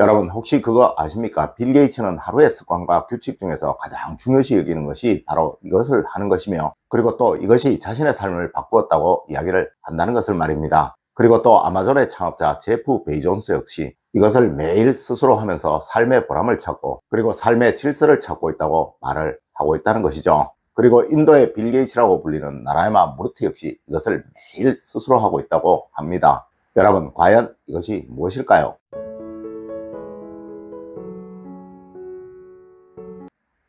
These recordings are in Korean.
여러분 혹시 그거 아십니까? 빌 게이츠는 하루의 습관과 규칙 중에서 가장 중요시 여기는 것이 바로 이것을 하는 것이며 그리고 또 이것이 자신의 삶을 바꾸었다고 이야기를 한다는 것을 말입니다. 그리고 또 아마존의 창업자 제프 베이조스 역시 이것을 매일 스스로 하면서 삶의 보람을 찾고 그리고 삶의 질서를 찾고 있다고 말을 하고 있다는 것이죠. 그리고 인도의 빌 게이츠라고 불리는 나라야나 무르티 역시 이것을 매일 스스로 하고 있다고 합니다. 여러분 과연 이것이 무엇일까요?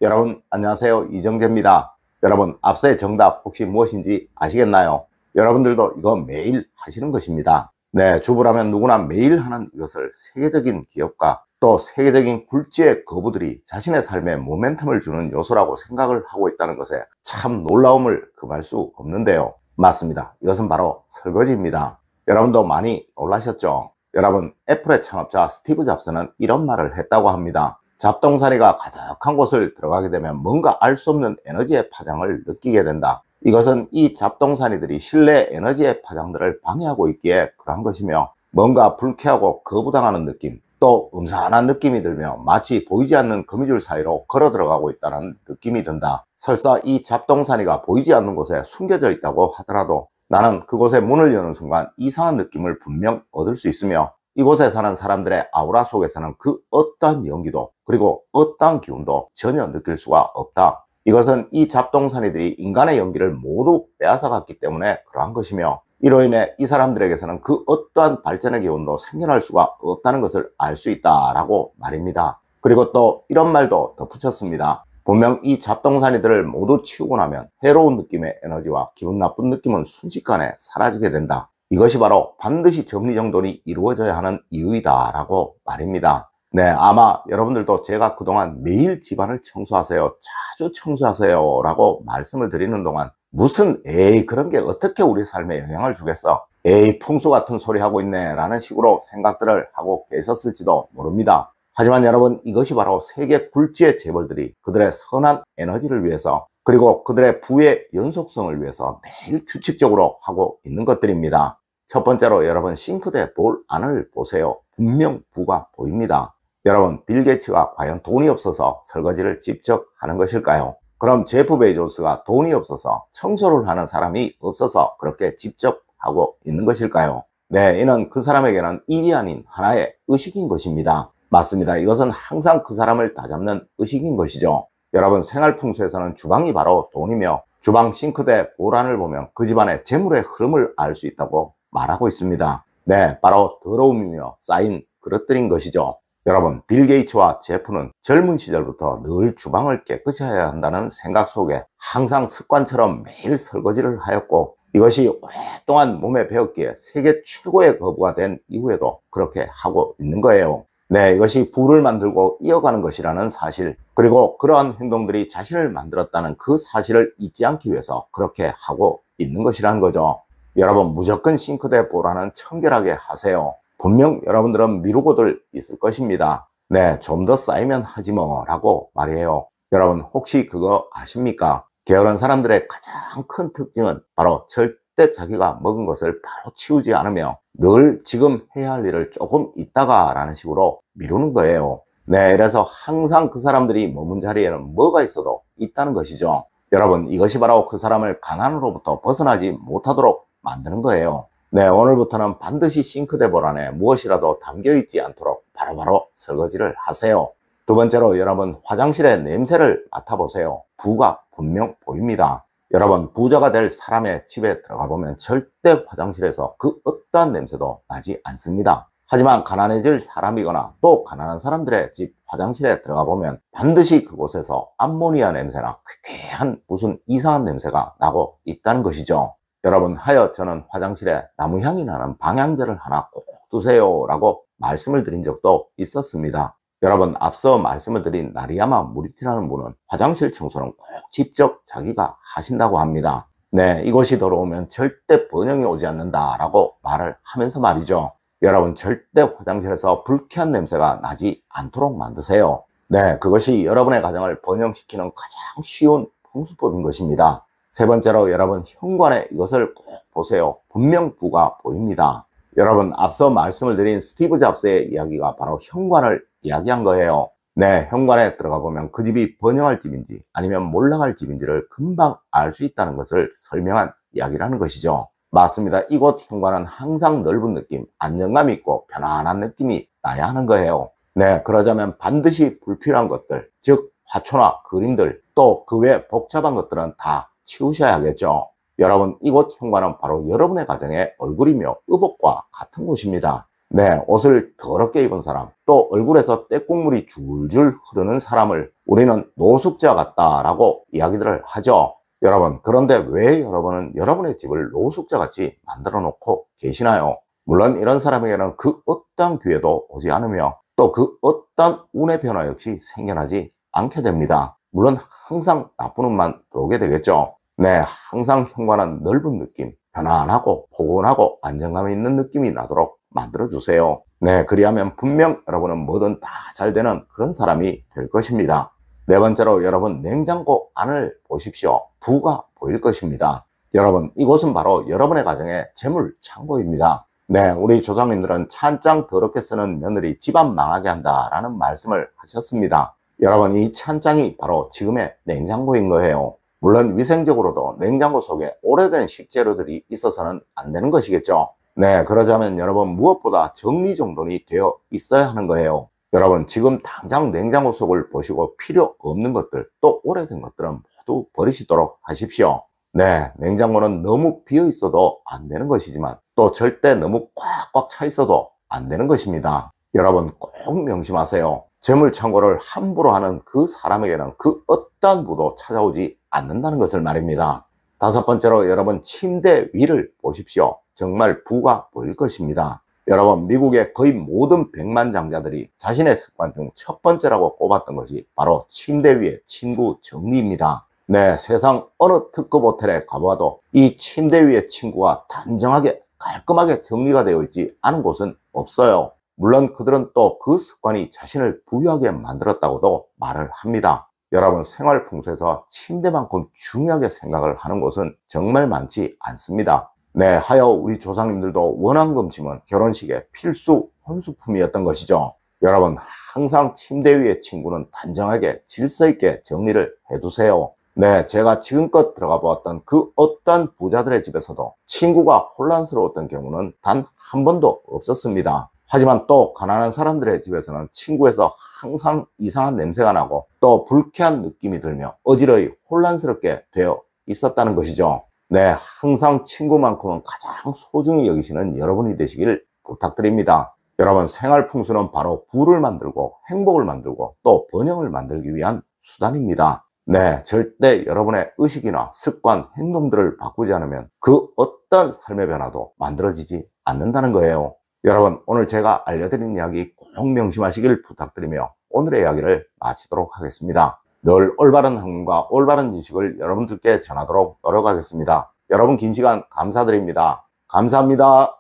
여러분 안녕하세요. 이정재입니다. 여러분 앞서의 정답 혹시 무엇인지 아시겠나요? 여러분들도 이거 매일 하시는 것입니다. 네 주부라면 누구나 매일 하는 이것을 세계적인 기업과 또 세계적인 굴지의 거부들이 자신의 삶에 모멘텀을 주는 요소라고 생각을 하고 있다는 것에 참 놀라움을 금할 수 없는데요. 맞습니다. 이것은 바로 설거지입니다. 여러분도 많이 놀라셨죠? 여러분 애플의 창업자 스티브 잡스는 이런 말을 했다고 합니다 잡동사니가 가득한 곳을 들어가게 되면 뭔가 알 수 없는 에너지의 파장을 느끼게 된다. 이것은 이 잡동사니들이 실내 에너지의 파장들을 방해하고 있기에 그러한 것이며 뭔가 불쾌하고 거부당하는 느낌 또 음산한 느낌이 들며 마치 보이지 않는 거미줄 사이로 걸어 들어가고 있다는 느낌이 든다. 설사 이 잡동사니가 보이지 않는 곳에 숨겨져 있다고 하더라도 나는 그곳에 문을 여는 순간 이상한 느낌을 분명 얻을 수 있으며 이곳에 사는 사람들의 아우라 속에서는 그 어떠한 연기도 그리고 어떠한 기운도 전혀 느낄 수가 없다. 이것은 이 잡동사니들이 인간의 연기를 모두 빼앗아갔기 때문에 그러한 것이며 이로 인해 이 사람들에게서는 그 어떠한 발전의 기운도 생겨날 수가 없다는 것을 알 수 있다라고 말입니다. 그리고 또 이런 말도 덧붙였습니다. 분명 이 잡동사니들을 모두 치우고 나면 해로운 느낌의 에너지와 기분 나쁜 느낌은 순식간에 사라지게 된다. 이것이 바로 반드시 정리정돈이 이루어져야 하는 이유이다 라고 말입니다. 네, 아마 여러분들도 제가 그동안 매일 집안을 청소하세요. 자주 청소하세요. 라고 말씀을 드리는 동안 무슨 에이 그런 게 어떻게 우리 삶에 영향을 주겠어? 에이 풍수 같은 소리 하고 있네 라는 식으로 생각들을 하고 계셨을지도 모릅니다. 하지만 여러분 이것이 바로 세계 굴지의 재벌들이 그들의 선한 에너지를 위해서 그리고 그들의 부의 연속성을 위해서 매일 규칙적으로 하고 있는 것들입니다. 첫 번째로 여러분 싱크대 볼 안을 보세요. 분명 부가 보입니다. 여러분 빌 게이츠가 과연 돈이 없어서 설거지를 직접 하는 것일까요? 그럼 제프 베이조스가 돈이 없어서 청소를 하는 사람이 없어서 그렇게 직접 하고 있는 것일까요? 네, 이는 그 사람에게는 일이 아닌 하나의 의식인 것입니다. 맞습니다. 이것은 항상 그 사람을 다잡는 의식인 것이죠. 여러분 생활 풍수에서는 주방이 바로 돈이며 주방 싱크대 보란을 보면 그 집안의 재물의 흐름을 알 수 있다고 말하고 있습니다. 네, 바로 더러움이며 쌓인 그릇들인 것이죠. 여러분, 빌 게이츠와 제프는 젊은 시절부터 늘 주방을 깨끗이 해야 한다는 생각 속에 항상 습관처럼 매일 설거지를 하였고 이것이 오랫동안 몸에 배웠기에 세계 최고의 거부가 된 이후에도 그렇게 하고 있는 거예요. 네, 이것이 부를 만들고 이어가는 것이라는 사실 그리고 그러한 행동들이 자신을 만들었다는 그 사실을 잊지 않기 위해서 그렇게 하고 있는 것이라는 거죠. 여러분 무조건 싱크대 보라는 청결하게 하세요. 분명 여러분들은 미루고들 있을 것입니다. 네, 좀 더 쌓이면 하지 뭐 라고 말이에요. 여러분 혹시 그거 아십니까? 게으른 사람들의 가장 큰 특징은 바로 절대 자기가 먹은 것을 바로 치우지 않으며 늘 지금 해야 할 일을 조금 있다가 라는 식으로 미루는 거예요. 네, 그래서 항상 그 사람들이 머문 자리에는 뭐가 있어도 있다는 것이죠. 여러분 이것이 바로 그 사람을 가난으로부터 벗어나지 못하도록 만드는 거예요. 네, 오늘부터는 반드시 싱크대 볼안에 무엇이라도 담겨 있지 않도록 바로바로 설거지를 하세요. 두 번째로 여러분 화장실의 냄새를 맡아보세요. 부가 분명 보입니다. 여러분 부자가 될 사람의 집에 들어가 보면 절대 화장실에서 그 어떠한 냄새도 나지 않습니다. 하지만 가난해질 사람이거나 또 가난한 사람들의 집 화장실에 들어가 보면 반드시 그곳에서 암모니아 냄새나 쾌쾌한 무슨 이상한 냄새가 나고 있다는 것이죠. 여러분 하여 저는 화장실에 나무향이 나는 방향제를 하나 꼭 두세요 라고 말씀을 드린 적도 있었습니다. 여러분 앞서 말씀을 드린 나리야마 무리티라는 분은 화장실 청소는 꼭 직접 자기가 하신다고 합니다. 네, 이곳이 더러우면 절대 번영이 오지 않는다 라고 말을 하면서 말이죠. 여러분 절대 화장실에서 불쾌한 냄새가 나지 않도록 만드세요. 네, 그것이 여러분의 가정을 번영시키는 가장 쉬운 풍수법인 것입니다. 세 번째로 여러분 현관에 이것을 꼭 보세요. 분명 부가 보입니다. 여러분 앞서 말씀을 드린 스티브 잡스의 이야기가 바로 현관을 이야기한 거예요. 네, 현관에 들어가 보면 그 집이 번영할 집인지 아니면 몰락할 집인지를 금방 알 수 있다는 것을 설명한 이야기라는 것이죠. 맞습니다. 이곳 현관은 항상 넓은 느낌, 안정감 있고 편안한 느낌이 나야 하는 거예요. 네, 그러자면 반드시 불필요한 것들, 즉 화초나 그림들, 또 그 외 복잡한 것들은 다 치우셔야겠죠. 여러분, 이곳 현관은 바로 여러분의 가정의 얼굴이며 의복과 같은 곳입니다. 네, 옷을 더럽게 입은 사람, 또 얼굴에서 때국물이 줄줄 흐르는 사람을 우리는 노숙자 같다라고 이야기들을 하죠. 여러분, 그런데 왜 여러분은 여러분의 집을 노숙자 같이 만들어 놓고 계시나요? 물론 이런 사람에게는 그 어떤 기회도 오지 않으며 또 그 어떤 운의 변화 역시 생겨나지 않게 됩니다. 물론 항상 나쁜 운만 들어오게 되겠죠. 네, 항상 현관은 넓은 느낌, 편안하고 포근하고 안정감 있는 느낌이 나도록 만들어주세요. 네, 그리하면 분명 여러분은 뭐든 다 잘 되는 그런 사람이 될 것입니다. 네 번째로 여러분 냉장고 안을 보십시오. 부가 보일 것입니다. 여러분 이곳은 바로 여러분의 가정의 재물 창고입니다. 네, 우리 조상님들은 찬장 더럽게 쓰는 며느리 집안 망하게 한다라는 말씀을 하셨습니다. 여러분 이 찬장이 바로 지금의 냉장고인 거예요. 물론 위생적으로도 냉장고 속에 오래된 식재료들이 있어서는 안 되는 것이겠죠. 네, 그러자면 여러분 무엇보다 정리정돈이 되어 있어야 하는 거예요. 여러분 지금 당장 냉장고 속을 보시고 필요 없는 것들 또 오래된 것들은 모두 버리시도록 하십시오. 네, 냉장고는 너무 비어 있어도 안 되는 것이지만 또 절대 너무 꽉꽉 차 있어도 안 되는 것입니다. 여러분 꼭 명심하세요. 재물창고를 함부로 하는 그 사람에게는 그 어떠한 부도 찾아오지 않는다는 것을 말입니다. 다섯 번째로 여러분 침대 위를 보십시오. 정말 부가 보일 것입니다. 여러분 미국의 거의 모든 백만 장자들이 자신의 습관 중 첫 번째라고 꼽았던 것이 바로 침대 위의 친구 정리입니다. 네, 세상 어느 특급 호텔에 가봐도 이 침대 위의 친구가 단정하게 깔끔하게 정리가 되어 있지 않은 곳은 없어요. 물론 그들은 또 그 습관이 자신을 부유하게 만들었다고도 말을 합니다. 여러분 생활 풍수에서 침대만큼 중요하게 생각을 하는 곳은 정말 많지 않습니다. 네, 하여 우리 조상님들도 원앙금침은 결혼식의 필수 혼수품이었던 것이죠. 여러분 항상 침대 위의 친구는 단정하게 질서 있게 정리를 해두세요. 네, 제가 지금껏 들어가 보았던 그 어떤 부자들의 집에서도 친구가 혼란스러웠던 경우는 단 한 번도 없었습니다. 하지만 또 가난한 사람들의 집에서는 친구에서 항상 이상한 냄새가 나고 또 불쾌한 느낌이 들며 어지러이 혼란스럽게 되어 있었다는 것이죠. 네, 항상 친구만큼은 가장 소중히 여기시는 여러분이 되시길 부탁드립니다. 여러분 생활 풍수는 바로 부를 만들고 행복을 만들고 또 번영을 만들기 위한 수단입니다. 네, 절대 여러분의 의식이나 습관, 행동들을 바꾸지 않으면 그 어떤 삶의 변화도 만들어지지 않는다는 거예요. 여러분, 오늘 제가 알려드린 이야기 꼭 명심하시길 부탁드리며 오늘의 이야기를 마치도록 하겠습니다. 늘 올바른 학문과 올바른 지식을 여러분들께 전하도록 노력하겠습니다. 여러분 긴 시간 감사드립니다. 감사합니다.